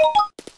you